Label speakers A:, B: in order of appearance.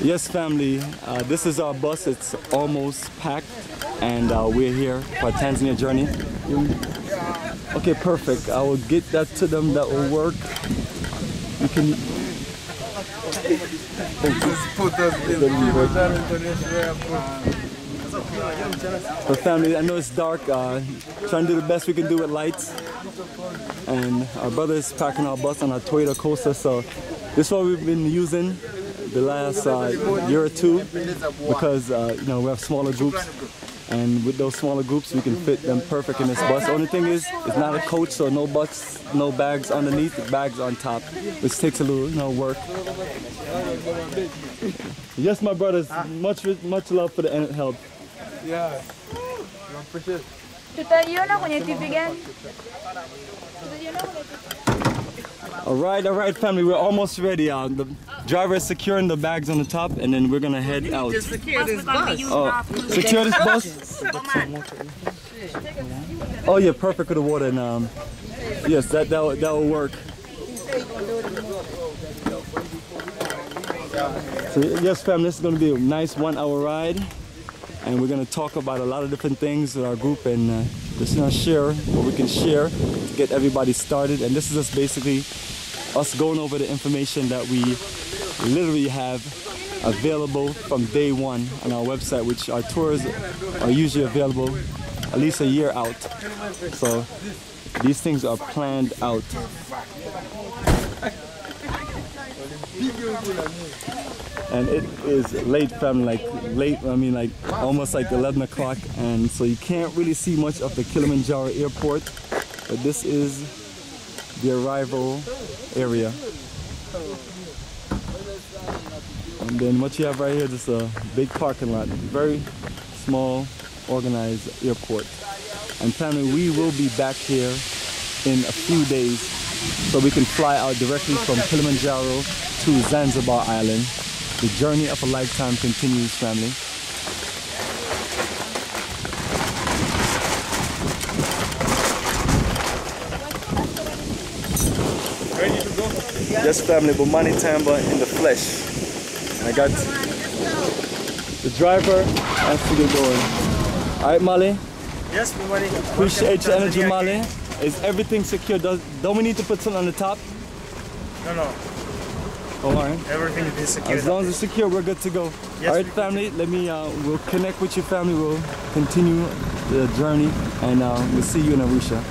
A: Yes, family. Uh, this is our bus. It's almost packed, and uh, we're here for Tanzania journey. Okay, perfect. I will get that to them. That will work. You can.
B: Just put us in.
A: For family, I know it's dark. Uh, trying to do the best we can do with lights. And our brother is packing our bus on our Toyota Coaster, so this is what we've been using the last uh, year or two because uh, you know we have smaller groups. And with those smaller groups, we can fit them perfect in this bus. The only thing is, it's not a coach, so no bus, no bags underneath, the bags on top, which takes a little, you know, work. Yes, my brothers, much, much love for the help.
B: Yeah. You appreciate it.
C: Tutaiona kwenye TV gani? Tutaiona kwenye
A: All right, all right, family, we're almost ready. Uh, the driver is securing the bags on the top, and then we're gonna head out.
D: secure this bus.
A: Oh, secure this bus? Oh yeah, perfect for the water. And um, yes, that that will- that will work. So yes, fam, this is gonna be a nice one-hour ride, and we're gonna talk about a lot of different things with our group and uh, just you know share what we can share to get everybody started. And this is just basically us going over the information that we literally have available from day one on our website, which our tours are usually available at least a year out. So these things are planned out. And it is late, family, like late, I mean like almost like 11 o'clock. And so you can't really see much of the Kilimanjaro airport, but this is the arrival area. And then what you have right here is a big parking lot, very small, organized airport. And family, we will be back here in a few days so we can fly out directly from Kilimanjaro to Zanzibar Island. The journey of a lifetime continues, family.
B: Ready to go?
A: Yes, family, Bomani Tyehimba in the flesh. And I got the driver to get going. All right, Molly.
D: Yes, everybody.
A: Appreciate your energy, Molly. Is everything secure? Does, don't we need to put something on the top?
D: No, no.
A: Oh, all right.
D: Everything is secure.
A: As long as it's secure, we're good to go.
D: Yes,
A: all right, family. Let me. Uh, we'll connect with your family. We'll continue the journey, and uh, we'll see you in Arusha.